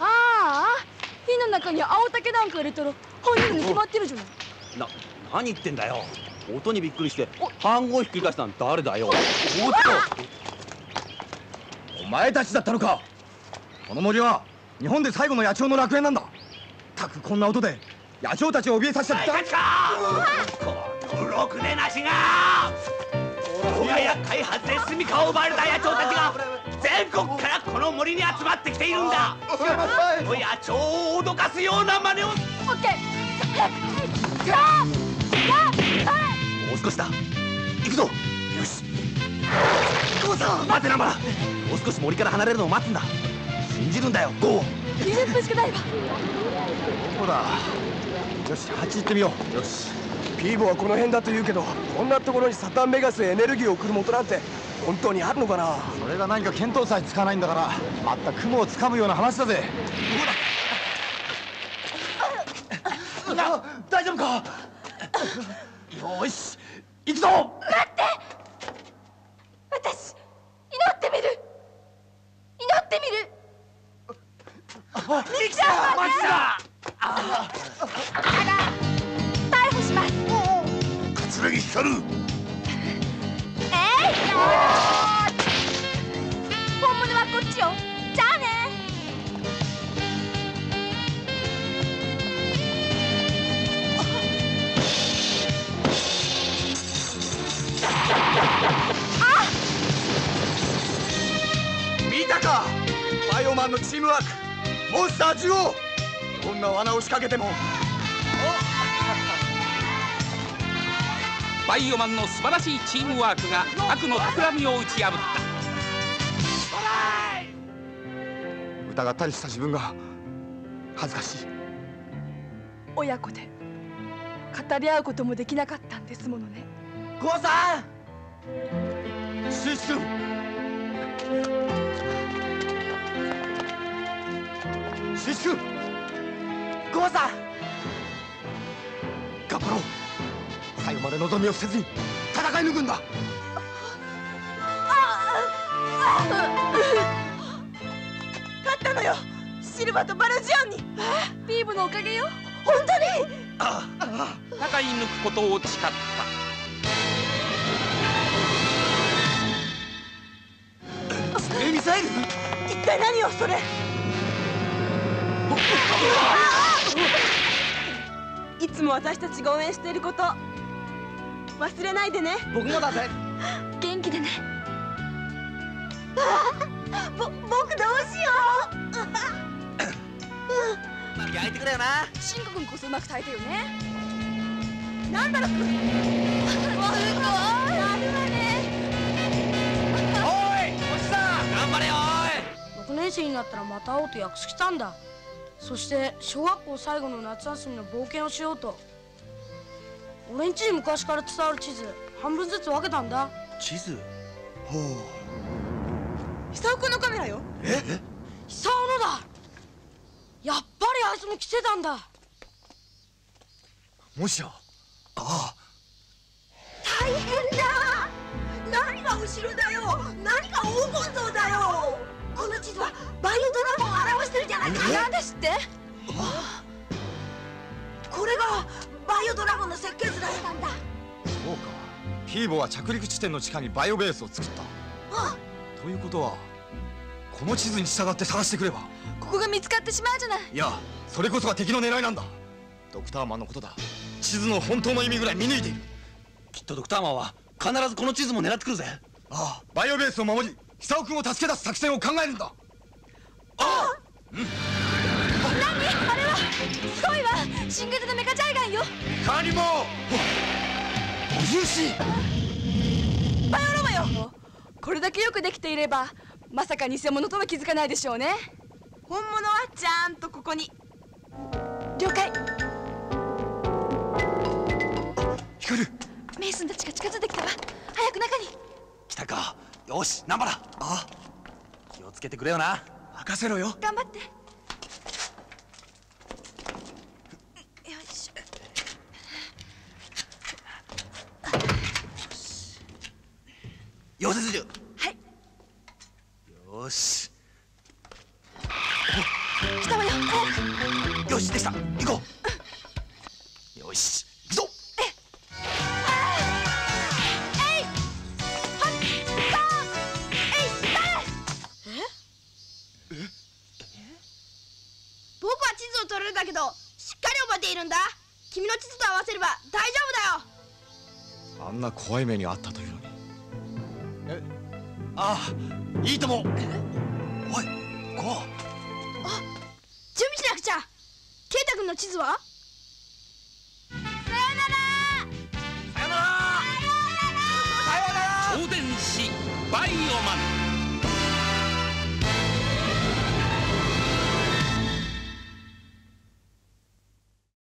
ああ火の中に青竹なんか入れたら入るに決まってるじゃない。な何言ってんだよ。音にびっくりして飯盒ひっくり返したの誰だよ。おっと。お前たちだったのか。この森は日本で最後の野鳥の楽園なんだ。たくこんな音で野鳥たちを怯えさせちゃ誰か。このろくでなしが親や開発で住みかを奪われた野鳥たちが全国からこの森に集まってきているんだ。この野鳥を脅かすような真似を。オッケーもう少しだ。行くぞ。よし。ゴーさん待てなまらもう少し森から離れるのを待つんだ。信じるんだよ。ゴー。20分しかないわ。そうだ。よしあっち行ってみよう。よしピーボはこの辺だと言うけどこんなところにサタンベガスへエネルギーを送る元なんて本当にあるのかな？それが何か見当さえつかないんだからまったく雲をつかむような話だぜ。な大丈夫か？よし行くぞ！私祈ってみる。祈ってみる。ミキさんマジだ逮捕します桂木光るえい本物はこっちよ。じゃあね。見たか。バイオマンのチームワーク。モンスター獣王どんな罠を仕掛けてもバイオマンの素晴らしいチームワークが悪の企みを打ち破った。疑ったりした自分が恥ずかしい。親子で語り合うこともできなかったんですものね。ゴーさんシュッシュシュッシュゴーさん。頑張ろう最後まで望みを捨てずに戦い抜くんだ。勝ったのよシルバとバルジオンにビーブのおかげよ本当にああ戦い抜くことを誓ったスレミサイル一体何よそれいつも私たちが応援していること忘れないでね。僕もだぜ。元気でね。ぼ僕どうしよ焼いてくれよな。うシンコ君こそうまく炊いてよね。なんだろう。すごい。やるわね。おいおじさん。頑張れよおい。6年生になったらまた会おうと約束したんだ。そして小学校最後の夏休みの冒険をしようと俺んちに昔から伝わる地図半分ずつ分けたんだ。地図？久男君のカメラよ。久男のだ。やっぱりあいつも来てたんだ。もしや？あ大変だ。何が後ろだよ。何が黄金像だよ。この地図はバイオドラゴンを表してるじゃないかな。んですって？この設計図だったんだ。あそうか。フィーボは着陸地点の地下にバイオベースを作った。あ。ということはこの地図に従って探してくれば。ここが見つかってしまうじゃない。いやそれこそが敵の狙いなんだ。ドクターマンのことだ。地図の本当の意味ぐらい見抜いている。きっとドクターマンは必ずこの地図も狙ってくるぜ。ああバイオベースを守り久男君を助け出す作戦を考えるんだ。何あ。れはすごいわ新型のメカジャイガンよ。カニモご勇士バイオロマよ。これだけよくできていればまさか偽物とは気づかないでしょうね。本物はちゃんとここに。了解。光るメイスンたちが近づいてきたわ。早く中に。来たか。よし南原あ気をつけてくれよな。任せろよ。頑張ってよいしょ溶接銃はい。よし。来たわよ。よしできた。行こう。よし行くぞ。だけどしっかり覚えているんだ。君の地図と合わせれば大丈夫だよ。あんな怖い目にあったというああいいとも。おいこう。準備しなくちゃ。圭太君の地図は？さよなら。超電子バイオマン